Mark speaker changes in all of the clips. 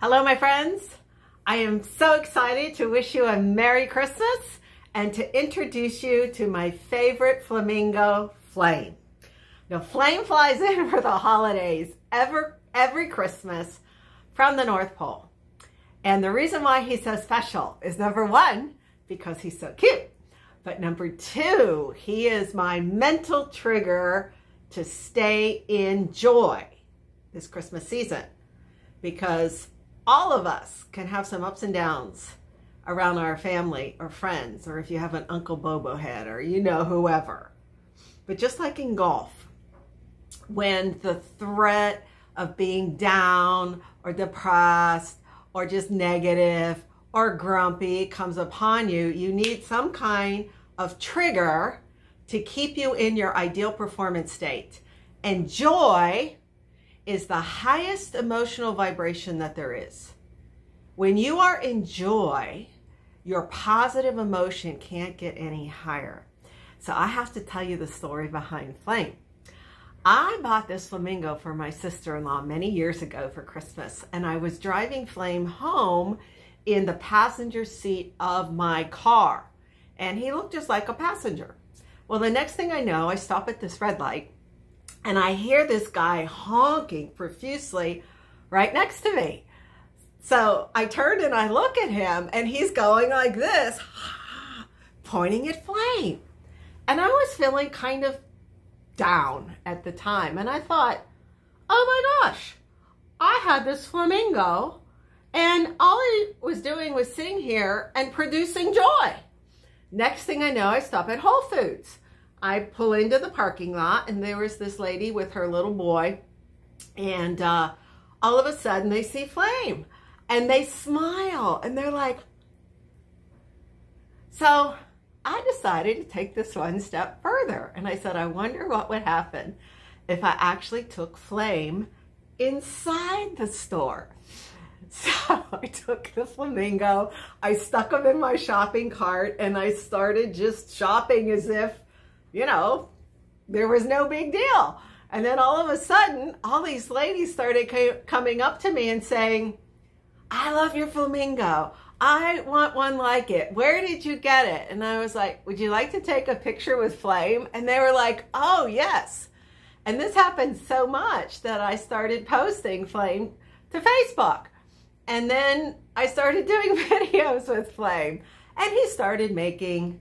Speaker 1: Hello, my friends. I am so excited to wish you a Merry Christmas and to introduce you to my favorite flamingo, Flame. Now, Flame flies in for the holidays ever, every Christmas from the North Pole. And the reason why he's so special is number one, because he's so cute. But number two, he is my mental trigger to stay in joy this Christmas season because all of us can have some ups and downs around our family or friends, or if you have an Uncle Bobo head or you know whoever. But just like in golf, when the threat of being down or depressed or just negative or grumpy comes upon you, you need some kind of trigger to keep you in your ideal performance state. And joy is the highest emotional vibration that there is. When you are in joy, your positive emotion can't get any higher. So I have to tell you the story behind Flame. I bought this flamingo for my sister-in-law many years ago for Christmas, and I was driving Flame home in the passenger seat of my car, and he looked just like a passenger. Well, the next thing I know, I stop at this red light, and I hear this guy honking profusely right next to me. So I turn and I look at him and he's going like this, pointing at flame. And I was feeling kind of down at the time. And I thought, oh my gosh, I had this flamingo and all he was doing was sitting here and producing joy. Next thing I know, I stop at Whole Foods. I pull into the parking lot and there was this lady with her little boy and uh, all of a sudden they see Flame and they smile and they're like, so I decided to take this one step further. And I said, I wonder what would happen if I actually took Flame inside the store. So I took the flamingo, I stuck him in my shopping cart and I started just shopping as if you know, there was no big deal. And then all of a sudden, all these ladies started coming up to me and saying, I love your flamingo. I want one like it. Where did you get it? And I was like, would you like to take a picture with Flame? And they were like, oh, yes. And this happened so much that I started posting Flame to Facebook. And then I started doing videos with Flame. And he started making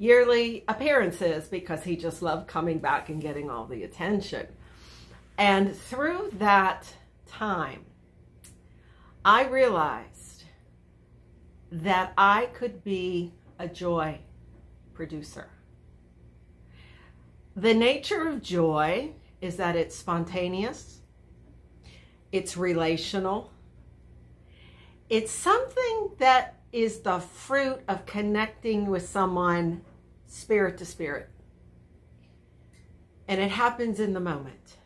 Speaker 1: yearly appearances because he just loved coming back and getting all the attention. And through that time, I realized that I could be a joy producer. The nature of joy is that it's spontaneous, it's relational, it's something that is the fruit of connecting with someone spirit to spirit. And it happens in the moment.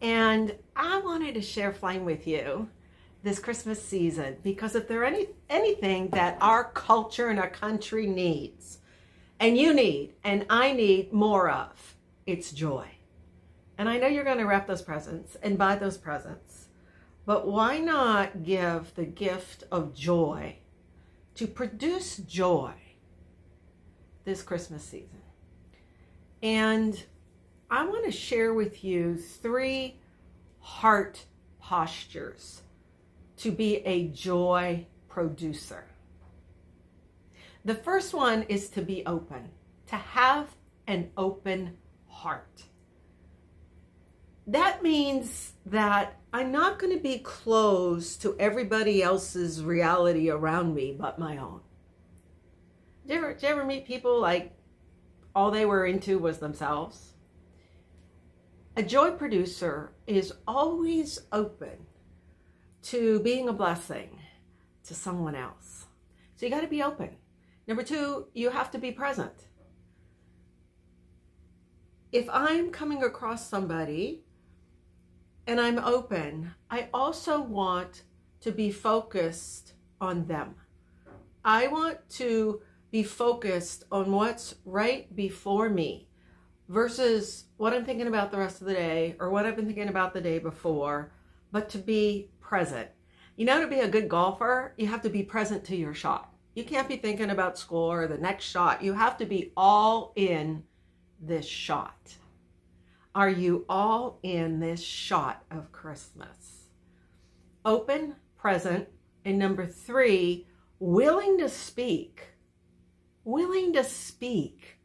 Speaker 1: And I wanted to share Flame with you this Christmas season because if there any anything that our culture and our country needs, and you need, and I need more of, it's joy. And I know you're going to wrap those presents and buy those presents, but why not give the gift of joy to produce joy this Christmas season. And I want to share with you three heart postures to be a joy producer. The first one is to be open, to have an open heart. That means that I'm not going to be closed to everybody else's reality around me but my own. Did you ever, did you ever meet people like all they were into was themselves? A joy producer is always open to being a blessing to someone else. So you got to be open. Number two, you have to be present. If I'm coming across somebody and I'm open, I also want to be focused on them. I want to be focused on what's right before me versus what I'm thinking about the rest of the day or what I've been thinking about the day before, but to be present. You know, to be a good golfer, you have to be present to your shot. You can't be thinking about score or the next shot. You have to be all in this shot. Are you all in this shot of Christmas? Open, present, and number three, willing to speak. Willing to speak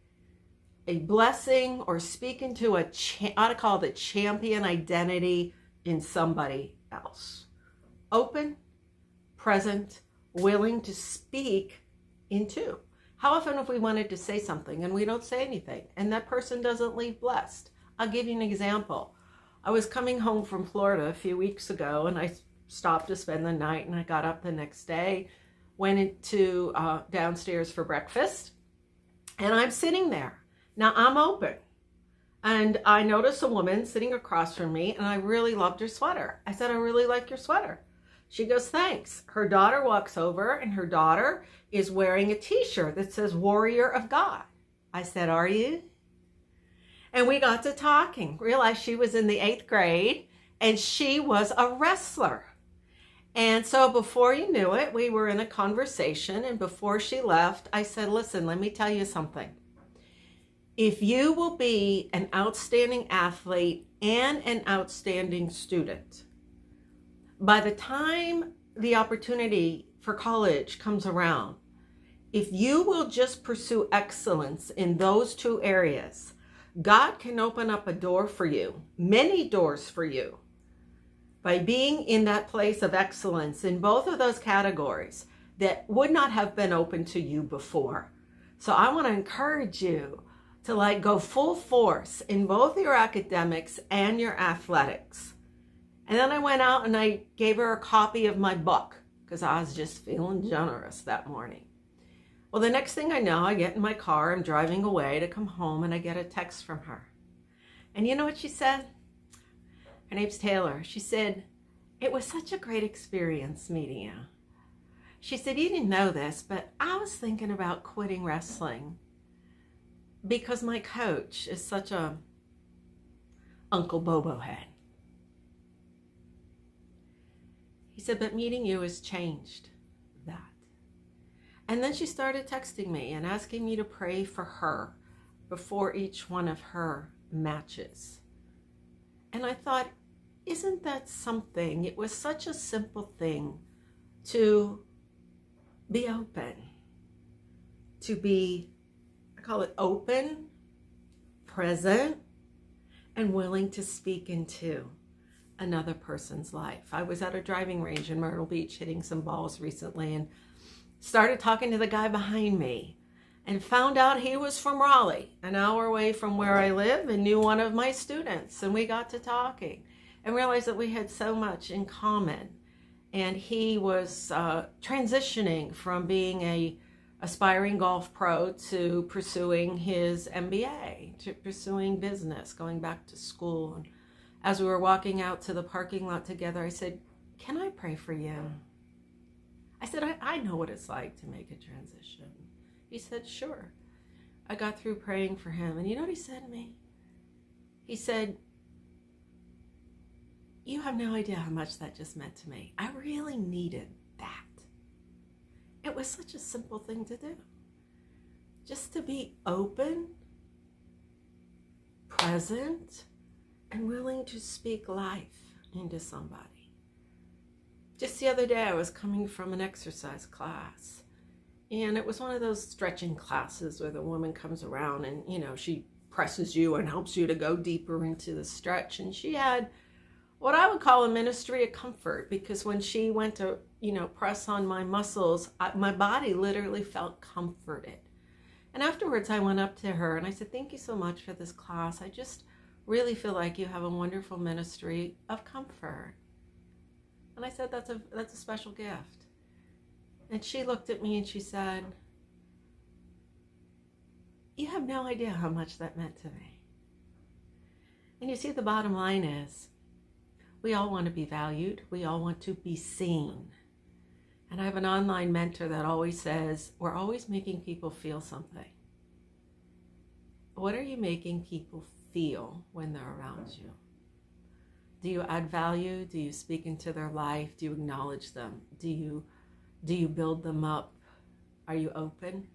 Speaker 1: a blessing or speak into a, cha- I ought to call a champion identity in somebody else. Open, present, willing to speak into. How often have we wanted to say something and we don't say anything and that person doesn't leave blessed? I'll give you an example. I was coming home from Florida a few weeks ago and I stopped to spend the night and I got up the next day, went into uh, downstairs for breakfast, and I'm sitting there. Now I'm open. And I noticed a woman sitting across from me and I really loved her sweater. I said, I really like your sweater. She goes, thanks. Her daughter walks over and her daughter is wearing a t-shirt that says Warrior of God. I said, are you? And we got to talking, realized she was in the eighth grade and she was a wrestler. And so before you knew it, we were in a conversation. And before she left, I said, listen, let me tell you something. If you will be an outstanding athlete and an outstanding student, by the time the opportunity for college comes around, if you will just pursue excellence in those two areas, God can open up a door for you, many doors for you, by being in that place of excellence in both of those categories that would not have been open to you before. So I want to encourage you to like go full force in both your academics and your athletics. And then I went out and I gave her a copy of my book because I was just feeling generous that morning. Well, the next thing I know, I get in my car, I'm driving away to come home, and I get a text from her. And you know what she said? Her name's Taylor. She said, It was such a great experience meeting you. She said, You didn't know this, but I was thinking about quitting wrestling because my coach is such a Uncle Bobo head. He said, But meeting you has changed that. And then she started texting me and asking me to pray for her before each one of her matches. And I thought, isn't that something? It was such a simple thing to be open, to be, I call it open, present, and willing to speak into another person's life. I was at a driving range in Myrtle Beach hitting some balls recently and started talking to the guy behind me and found out he was from Raleigh, an hour away from where I live, and knew one of my students. And we got to talking and realized that we had so much in common. And he was uh, transitioning from being a aspiring golf pro to pursuing his MBA, to pursuing business, going back to school. And as we were walking out to the parking lot together, I said, Can I pray for you? I said, I, I know what it's like to make a transition. He said, Sure. I got through praying for him. And you know what he said to me? He said, You have no idea how much that just meant to me. I really needed that. It was such a simple thing to do. Just to be open, present, and willing to speak life into somebody. Just the other day, I was coming from an exercise class, and it was one of those stretching classes where the woman comes around and, you know, she presses you and helps you to go deeper into the stretch. And she had what I would call a ministry of comfort because when she went to, you know, press on my muscles, I, my body literally felt comforted. And afterwards, I went up to her and I said, Thank you so much for this class. I just really feel like you have a wonderful ministry of comfort. And I said, that's a, that's a special gift. And she looked at me and she said, you have no idea how much that meant to me. And you see, the bottom line is we all want to be valued. We all want to be seen. And I have an online mentor that always says, we're always making people feel something. What are you making people feel when they're around you? Do you add value? Do you speak into their life? Do you acknowledge them? Do you do you build them up? Are you open?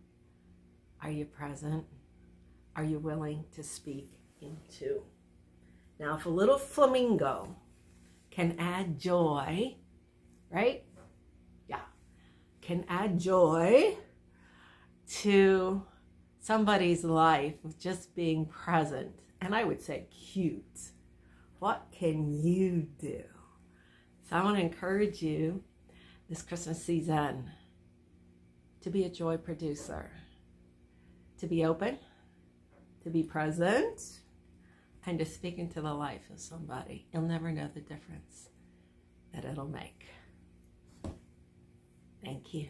Speaker 1: Are you present? Are you willing to speak into? Now, if a little flamingo can add joy, right? Yeah, can add joy to somebody's life with just being present, and I would say cute what can you do? So I want to encourage you this Christmas season to be a joy producer, to be open, to be present, and to speak into the life of somebody. You'll never know the difference that it'll make. Thank you.